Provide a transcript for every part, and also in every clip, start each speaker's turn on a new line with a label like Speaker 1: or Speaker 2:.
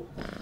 Speaker 1: Uh,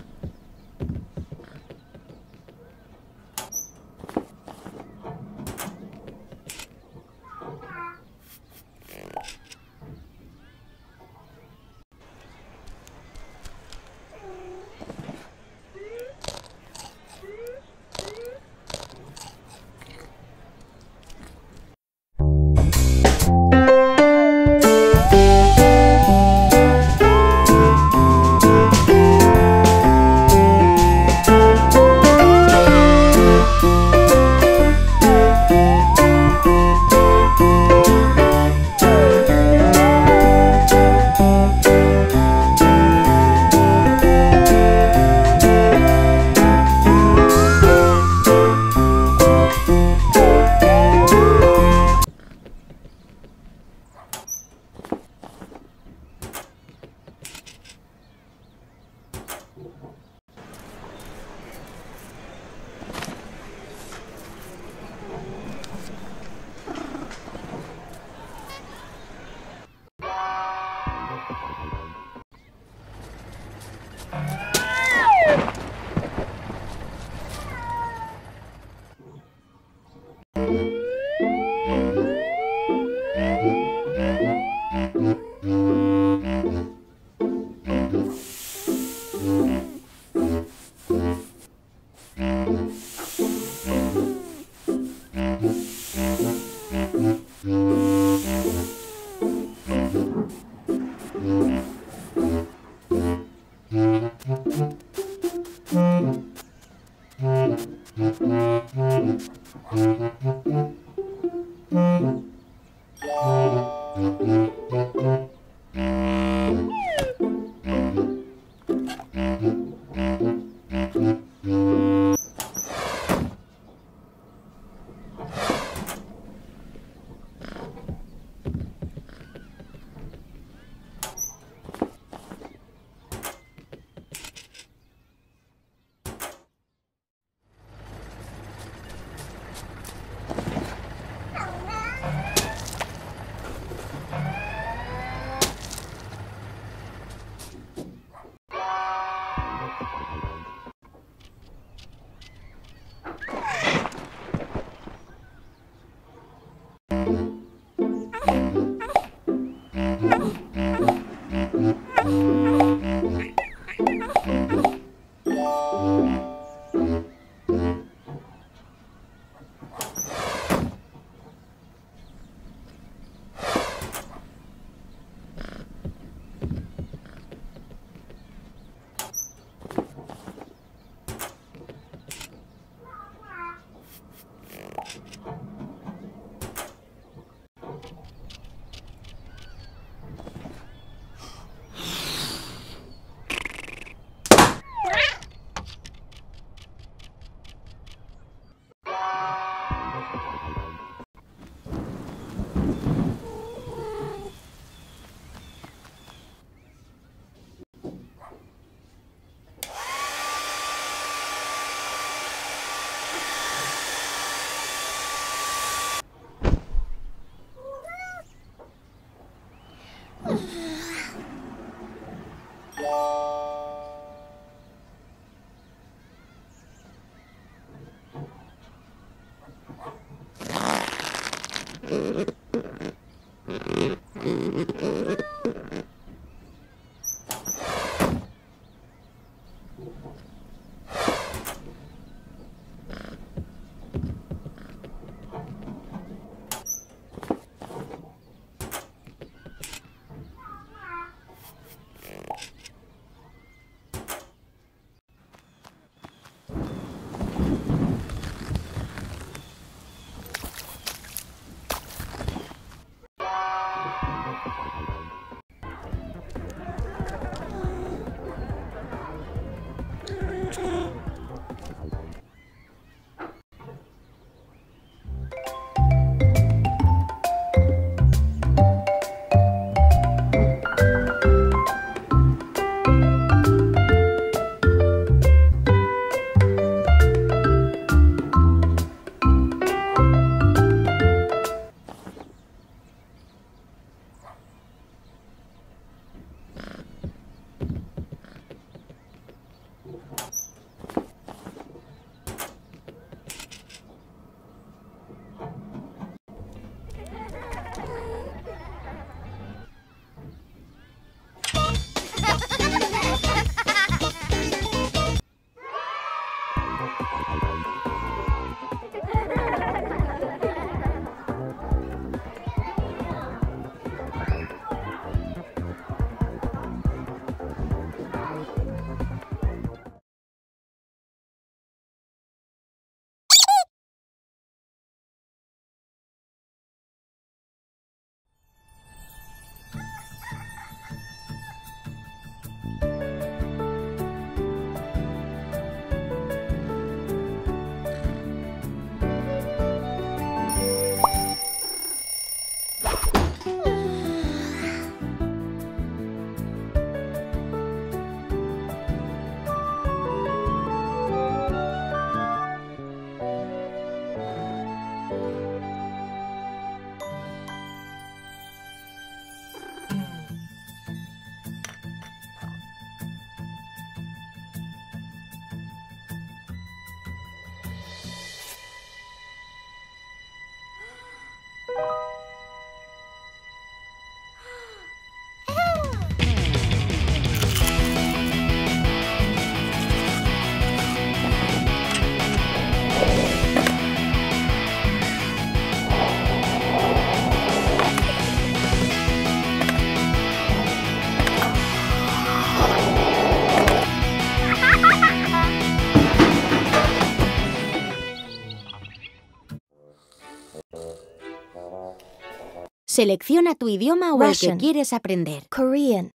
Speaker 1: Selecciona tu idioma o el que quieres aprender.
Speaker 2: Korean,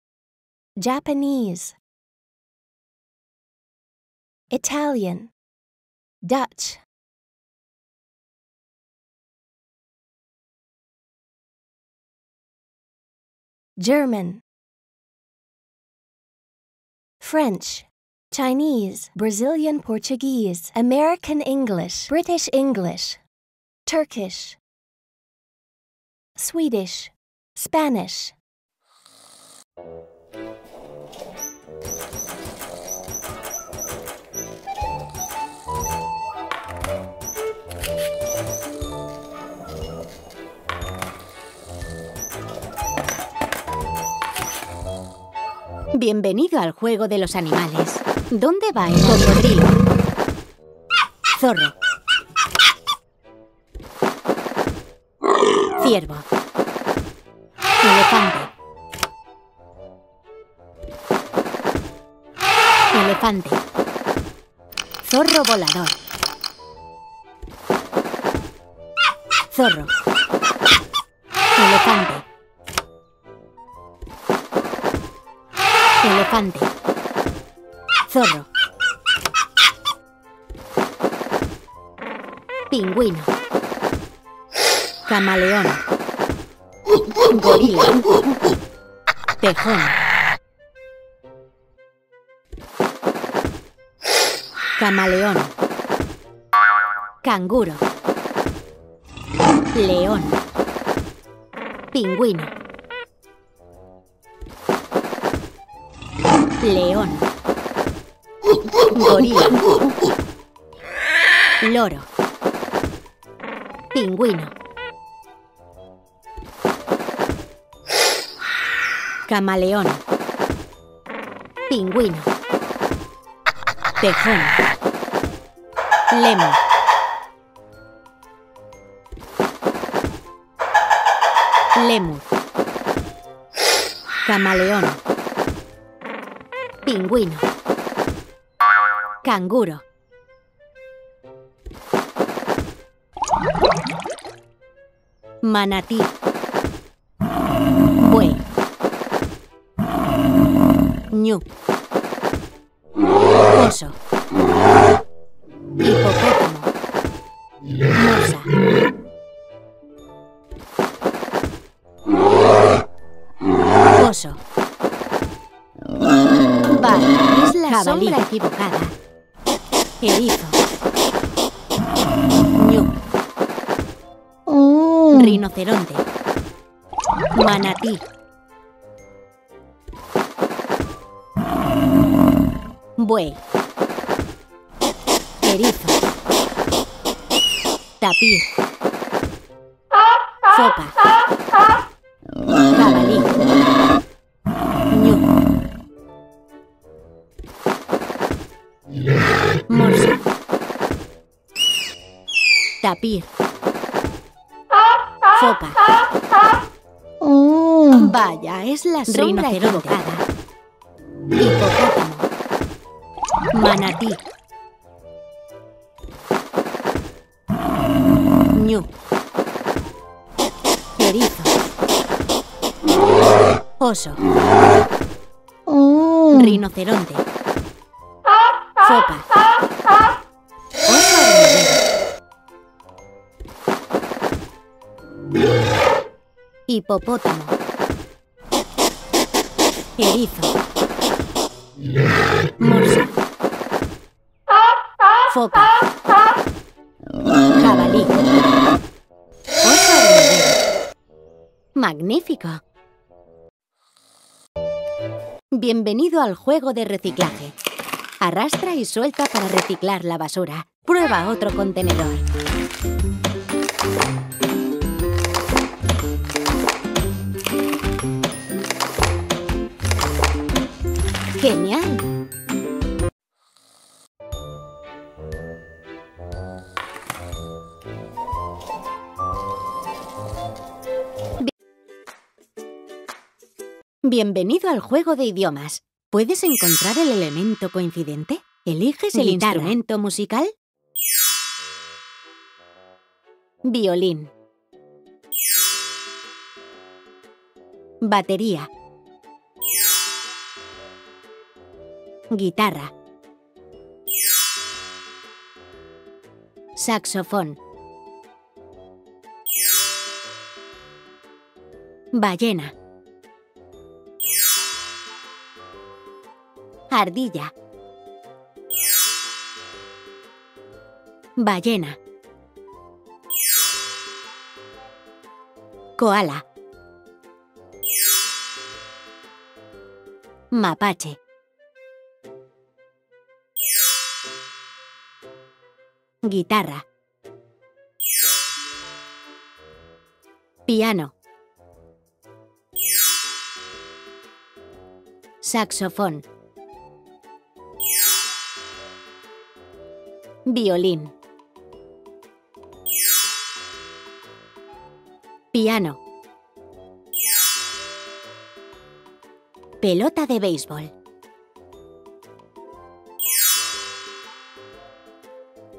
Speaker 2: Japanese, Italian, Dutch, German, French, Chinese, Brazilian Portuguese, American English, British English, Turkish, Swedish, Spanish.
Speaker 1: Bienvenido al juego de los animales. ¿Dónde va el cocodrilo? Zorro. Elefante. Elefante. Zorro volador. Zorro. Elefante. Elefante. Zorro. Pingüino. Camaleón. Gorila. Tejón. Camaleón. Canguro. León. Pingüino. León. Gorila. Loro. Pingüino. Camaleón. Pingüino. Tejón. Lemur. Lemur. Camaleón. Pingüino. Canguro. Manatí. Ñu. Oso. Hipopótamo. Mosa. Oso. Vale, es la sombra equivocada. Erizo. Ñu. Rinoceronte. Manatí. Buey. Erizo. Tapir. Foca. Jabalí. Ñu. Morsa. Tapir. Foca. Vaya, es la sombra equivocada. Manatí. Ñu. Erizo. Oso. Rinoceronte. Foca. Oso. Hipopótamo. Erizo. Morsa. Bienvenido al juego de reciclaje. Arrastra y suelta para reciclar la basura. Prueba otro contenedor. ¡Genial! Bienvenido al juego de idiomas. ¿Puedes encontrar el elemento coincidente? ¿Eliges el
Speaker 2: Guitarra.
Speaker 1: instrumento musical? Violín. Batería. Guitarra. Saxofón. Ballena. Ardilla. Ballena. Koala. Mapache. Guitarra. Piano. Saxofón. Violín. Piano. Pelota de béisbol.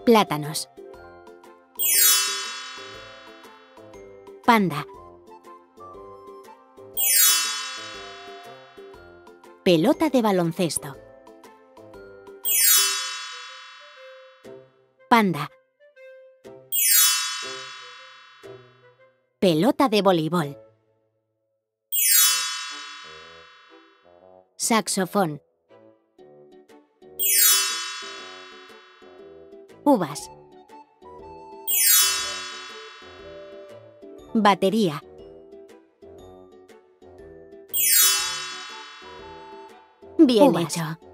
Speaker 1: Plátanos. Panda. Pelota de baloncesto. Pelota de voleibol. Saxofón. Uvas. Batería. Bien
Speaker 2: Uvas.
Speaker 1: hecho.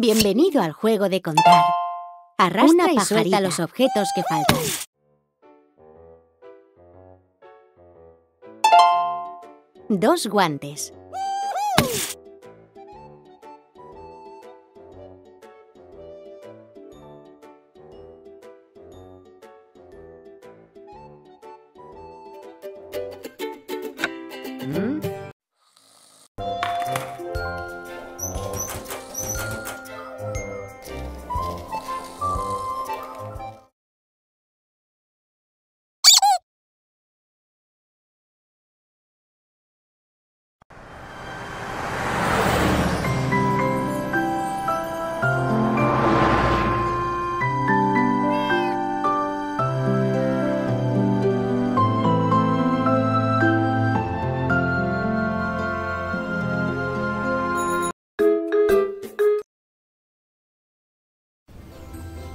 Speaker 1: Bienvenido al juego de contar. Arrastra
Speaker 2: Una
Speaker 1: y suelta
Speaker 2: pajarita.
Speaker 1: los objetos que faltan. Dos guantes.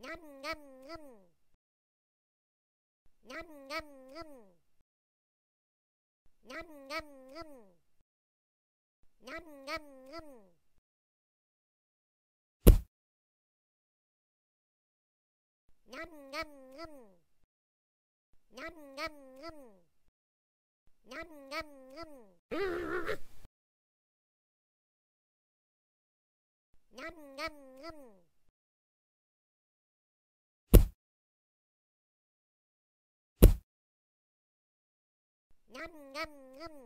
Speaker 3: Ngâm ngâm ngâm. Ngâm ngâm ngâm. Ngâm ngâm ngâm. Ngâm ngâm ngâm. Ngâm ngâm ngâm. Ngâm ngâm ngâm. Ngâm ngâm ngâm. Ngâm ngâm ngâm. Nom nom nom.